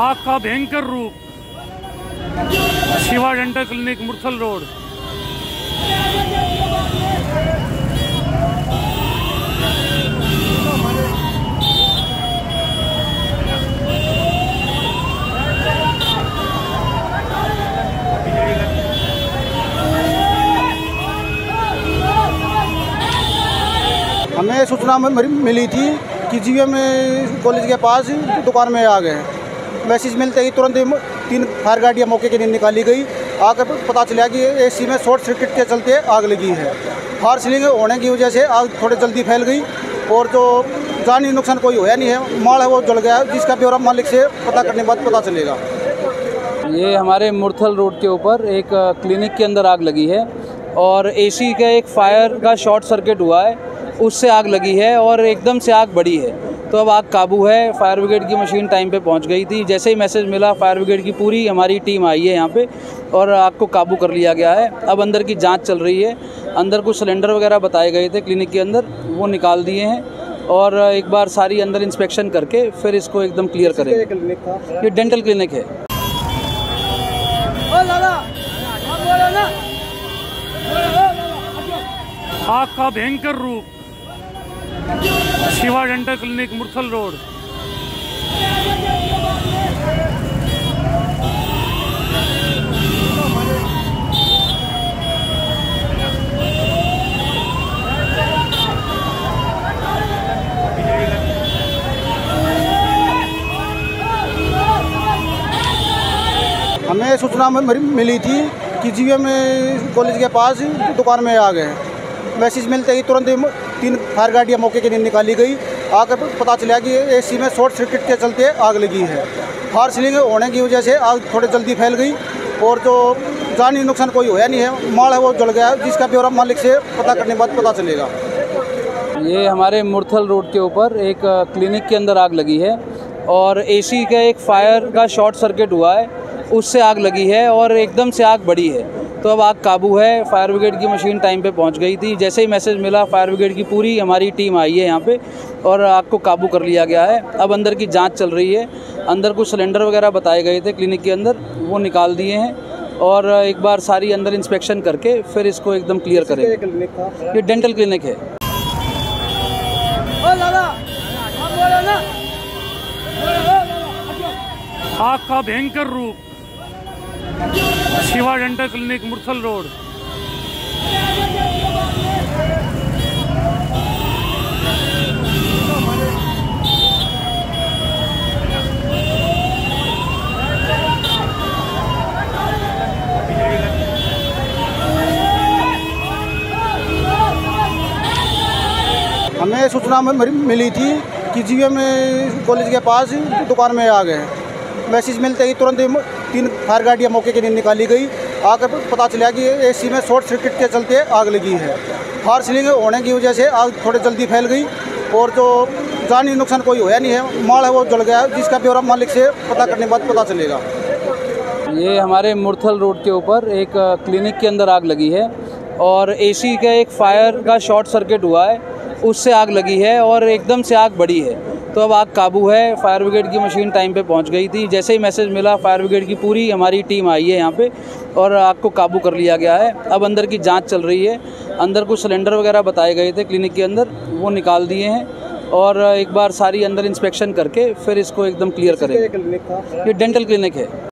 आग का भयंकर रूप। Shiva dental clinic, Murthal road. हमें सूचना मिली थी कि जीएम कॉलेज के पास दुकान में आग है मैसेज मिलते ही तुरंत तीन फायर गाड़ियाँ मौके के लिए निकाली गई। आकर पता चला कि एसी में शॉर्ट सर्किट के चलते आग लगी है। फायर सीलिंग होने की वजह से आग थोड़ी जल्दी फैल गई और जो जानी नुकसान कोई होया नहीं है माल है वो जल गया है, जिसका ब्यौरा मालिक से पता करने के बाद पता चलेगा। ये हमारे मुरथल रोड के ऊपर एक क्लिनिक के अंदर आग लगी है और एसी का एक फायर का शॉर्ट सर्किट हुआ है उससे आग लगी है और एकदम से आग बढ़ी है। तो अब आग काबू है। फायर ब्रिगेड की मशीन टाइम पे पहुँच गई थी। जैसे ही मैसेज मिला फायर ब्रिगेड की पूरी हमारी टीम आई है यहाँ पे और आग को काबू कर लिया गया है। अब अंदर की जाँच चल रही है। अंदर कुछ सिलेंडर वगैरह बताए गए थे क्लिनिक के अंदर वो निकाल दिए हैं और एक बार सारी अंदर इंस्पेक्शन करके फिर इसको एकदम क्लियर करेंगे। ये डेंटल क्लिनिक है। आग का भयंकर रूप। Shiva dental clinic, Murthal road. हमें सूचना मिली थी कि जीएम कॉलेज के पास दुकान में आ गए। मैसेज मिलते ही तुरंत म- तीन फायर गाड़ियाँ मौके के लिए निकाली गई। आकर पता चला कि एसी में शॉर्ट सर्किट के चलते आग लगी है। फायर सीलिंग होने की वजह से आग थोड़ी जल्दी फैल गई और जो जानी नुकसान कोई होया नहीं है, माल है वो जल गया, जिसका ब्यौरा मालिक से पता करने के बाद पता चलेगा। ये हमारे मुरथल रोड के ऊपर एक क्लिनिक के अंदर आग लगी है और एसी का एक फायर का शॉर्ट सर्किट हुआ है, उससे आग लगी है और एकदम से आग बढ़ी है। तो अब आग काबू है। फायर ब्रिगेड की मशीन टाइम पे पहुँच गई थी। जैसे ही मैसेज मिला फायर ब्रिगेड की पूरी हमारी टीम आई है यहाँ पे और आग को काबू कर लिया गया है। अब अंदर की जाँच चल रही है। अंदर कुछ सिलेंडर वगैरह बताए गए थे क्लिनिक के अंदर। वो निकाल दिए हैं और एक बार सारी अंदर इंस्पेक्शन करके फिर इसको एकदम क्लियर करेंगे। क्लिनिक था? ये डेंटल क्लिनिक है। आग का भयंकर रूप। Shiva dental clinic, Murthal road. हमें सूचना मिली थी कि जीएम कॉलेज के पास दुकान में आ गए। मैसेज मिलते ही तुरंत तीन फायर गाड़ियाँ मौके के लिए निकाली गई। आकर पता चला कि एसी में शॉर्ट सर्किट के चलते आग लगी है। फायर सीलिंग होने की वजह से आग थोड़ी जल्दी फैल गई और जो जानी नुकसान कोई होया नहीं है, माल है वो जल गया, जिसका ब्यौरा मालिक से पता करने के बाद पता चलेगा। ये हमारे मुरथल रोड के ऊपर एक क्लिनिक के अंदर आग लगी है और एसी का एक फायर का शॉर्ट सर्किट हुआ है, उससे आग लगी है और एकदम से आग बढ़ी है। तो अब आग काबू है। फायर ब्रिगेड की मशीन टाइम पे पहुँच गई थी। जैसे ही मैसेज मिला फायर ब्रिगेड की पूरी हमारी टीम आई है यहाँ पे और आग को काबू कर लिया गया है। अब अंदर की जाँच चल रही है। अंदर कुछ सिलेंडर वगैरह बताए गए थे क्लिनिक के अंदर। वो निकाल दिए हैं और एक बार सारी अंदर इंस्पेक्शन करके फिर इसको एकदम क्लियर करेंगे। ये डेंटल क्लिनिक है।